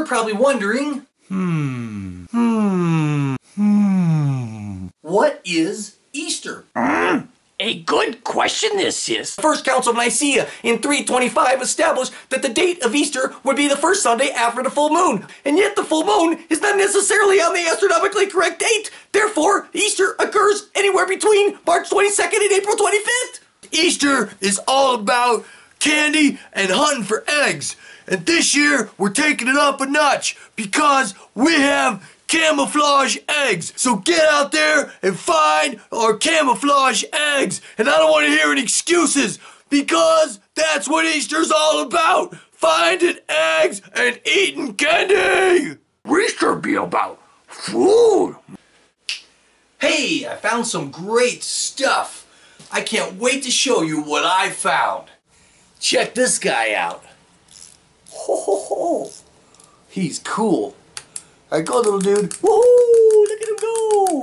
you're probably wondering, Hmm. Hmm. Hmm. what is Easter? A good question this is. The First Council of Nicaea in 325 established that the date of Easter would be the first Sunday after the full moon. And yet the full moon is not necessarily on the astronomically correct date. Therefore, Easter occurs anywhere between March 22nd and April 25th. Easter is all about candy and hunting for eggs. And this year, we're taking it up a notch because we have camouflage eggs. So get out there and find our camouflage eggs. And I don't want to hear any excuses because that's what Easter's all about. Finding eggs and eating candy. Easter be about food. Hey, I found some great stuff. I can't wait to show you what I found. Check this guy out. Ho ho ho. He's cool. I go, little dude. Woo! Look at him go!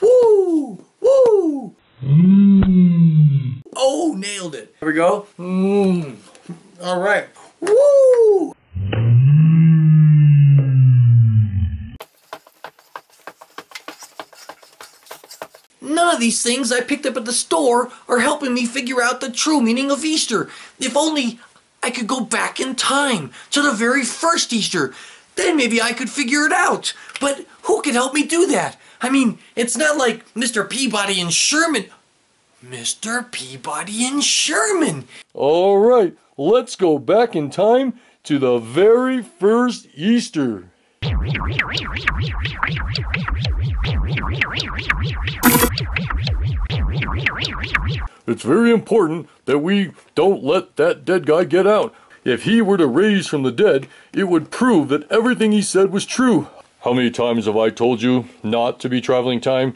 Woo! Woo! Mmm. Oh, nailed it. Here we go. Mmm. All right. Woo! None of these things I picked up at the store are helping me figure out the true meaning of Easter. If only I could go back in time to the very first Easter. Then maybe I could figure it out. But who can help me do that? I mean, it's not like Mr. Peabody and Sherman. Mr. Peabody and Sherman. All right, let's go back in time to the very first Easter. It's very important that we don't let that dead guy get out. If he were to raise from the dead, it would prove that everything he said was true. How many times have I told you not to be traveling time?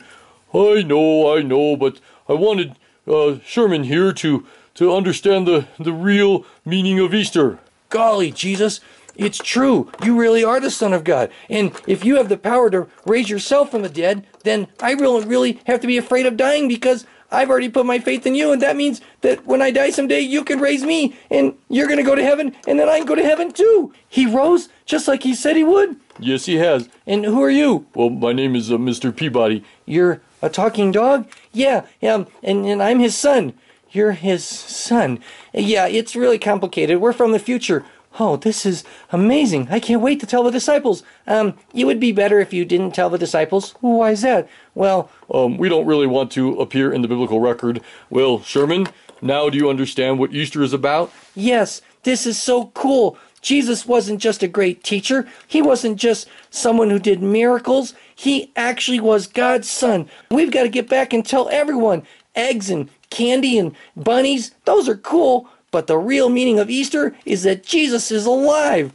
I know, I know, but I wanted uh, Sherman here to to understand the, the real meaning of Easter. Golly, Jesus, it's true. You really are the Son of God. And if you have the power to raise yourself from the dead, then I really, really have to be afraid of dying because I've already put my faith in you. And that means that when I die someday, you can raise me and you're going to go to heaven and then I can go to heaven too. He rose just like he said he would. Yes, he has. And who are you? Well, my name is uh, Mr. Peabody. You're a talking dog? Yeah, yeah, and, and I'm his son. You're his son. Yeah, it's really complicated. We're from the future. Oh, this is amazing. I can't wait to tell the disciples. Um, it would be better if you didn't tell the disciples. Why is that? Well, Um, we don't really want to appear in the biblical record. Well, Sherman, now do you understand what Easter is about? yes, this is so cool. Jesus wasn't just a great teacher. He wasn't just someone who did miracles. He actually was God's son. We've got to get back and tell everyone eggs and candy and bunnies, those are cool, but the real meaning of Easter is that Jesus is alive.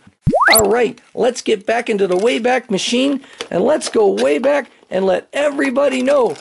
All right, let's get back into the Wayback Machine and let's go way back and let everybody know